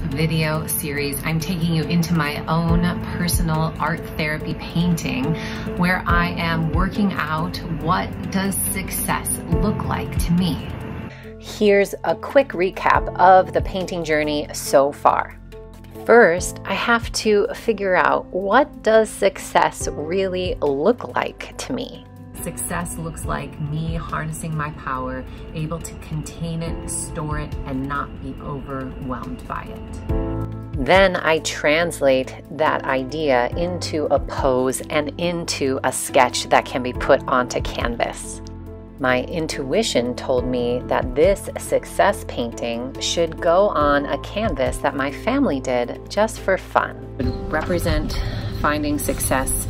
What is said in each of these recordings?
video series, I'm taking you into my own personal art therapy painting where I am working out what does success look like to me. Here's a quick recap of the painting journey so far. First, I have to figure out what does success really look like to me. Success looks like me harnessing my power, able to contain it, store it, and not be overwhelmed by it. Then I translate that idea into a pose and into a sketch that can be put onto canvas. My intuition told me that this success painting should go on a canvas that my family did just for fun. Represent finding success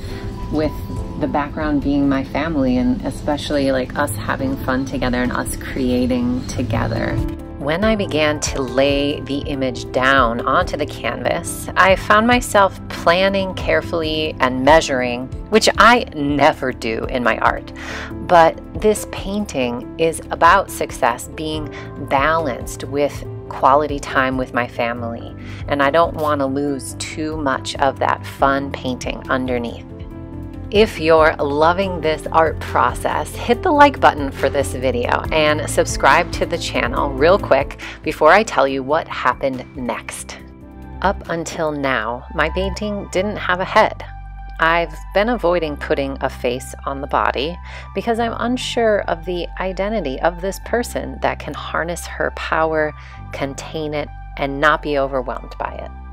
with the background being my family and especially like us having fun together and us creating together. When I began to lay the image down onto the canvas, I found myself planning carefully and measuring, which I never do in my art. But this painting is about success being balanced with quality time with my family, and I don't want to lose too much of that fun painting underneath. If you're loving this art process, hit the like button for this video and subscribe to the channel real quick before I tell you what happened next. Up until now, my painting didn't have a head. I've been avoiding putting a face on the body because I'm unsure of the identity of this person that can harness her power, contain it, and not be overwhelmed by it.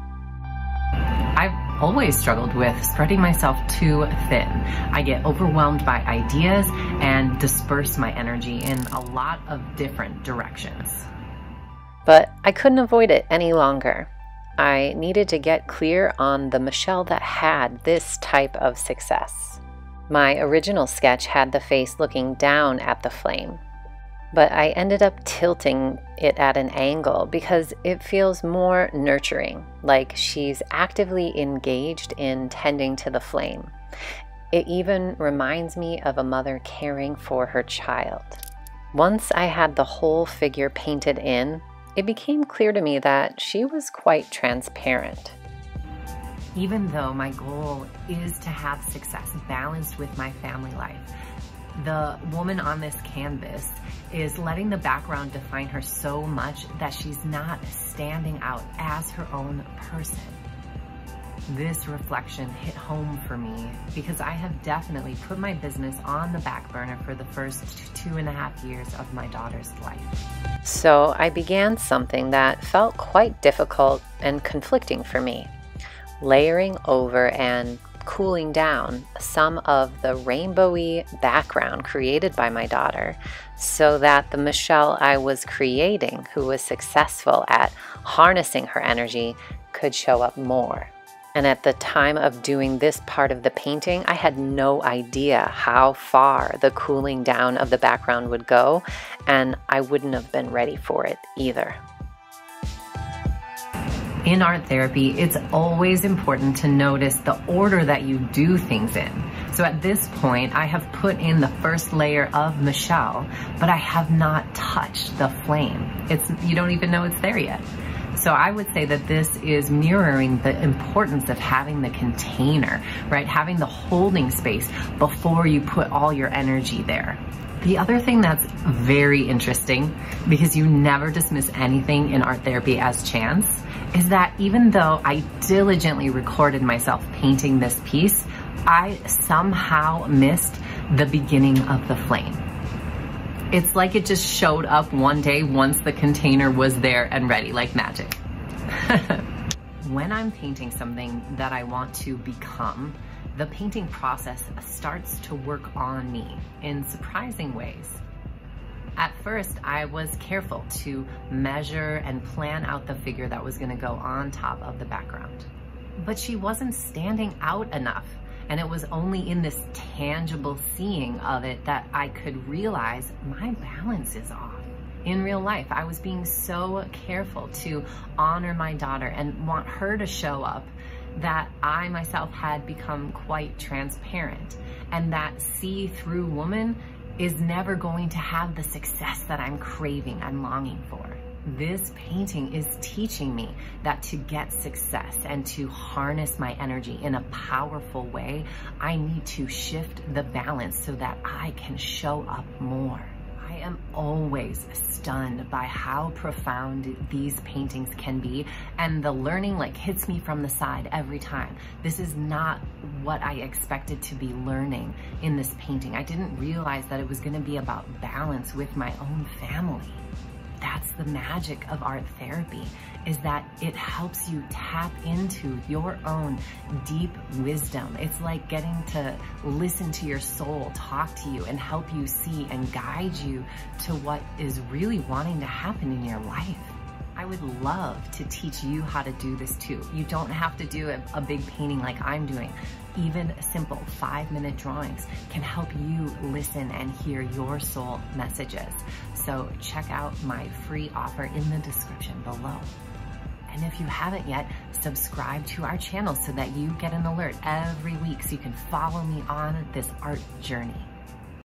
Always struggled with spreading myself too thin. I get overwhelmed by ideas and disperse my energy in a lot of different directions. But I couldn't avoid it any longer. I needed to get clear on the Michelle that had this type of success. My original sketch had the face looking down at the flame, but I ended up tilting it at an angle because it feels more nurturing, like she's actively engaged in tending to the flame. It even reminds me of a mother caring for her child. Once I had the whole figure painted in, it became clear to me that she was quite transparent. Even though my goal is to have success balanced with my family life, the woman on this canvas is letting the background define her so much that she's not standing out as her own person. This reflection hit home for me because I have definitely put my business on the back burner for the first two and a half years of my daughter's life. So I began something that felt quite difficult and conflicting for me layering over and cooling down some of the rainbowy background created by my daughter so that the Michelle I was creating, who was successful at harnessing her energy, could show up more. And at the time of doing this part of the painting, I had no idea how far the cooling down of the background would go, and I wouldn't have been ready for it either in art therapy, it's always important to notice the order that you do things in. So at this point, I have put in the first layer of Michelle, but I have not touched the flame. It's You don't even know it's there yet. So I would say that this is mirroring the importance of having the container, right? Having the holding space before you put all your energy there. The other thing that's very interesting, because you never dismiss anything in art therapy as chance, is that even though I diligently recorded myself painting this piece, I somehow missed the beginning of the flame. It's like it just showed up one day once the container was there and ready, like magic. when I'm painting something that I want to become, the painting process starts to work on me in surprising ways. At first, I was careful to measure and plan out the figure that was gonna go on top of the background. But she wasn't standing out enough. And it was only in this tangible seeing of it that I could realize my balance is off. In real life, I was being so careful to honor my daughter and want her to show up that I myself had become quite transparent. And that see-through woman is never going to have the success that I'm craving and longing for. this painting is teaching me that to get success and to harness my energy in a powerful way, I need to shift the balance so that I can show up more. I am always stunned by how profound these paintings can be and the learning like hits me from the side every time. This is not what I expected to be learning in this painting. I didn't realize that it was gonna be about balance with my own family that's the magic of art therapy is that it helps you tap into your own deep wisdom. It's like getting to listen to your soul talk to you and help you see and guide you to what is really wanting to happen in your life. I would love to teach you how to do this too. You don't have to do a, a big painting like I'm doing. Even simple five minute drawings can help you listen and hear your soul messages. So check out my free offer in the description below. And if you haven't yet, subscribe to our channel so that you get an alert every week so you can follow me on this art journey.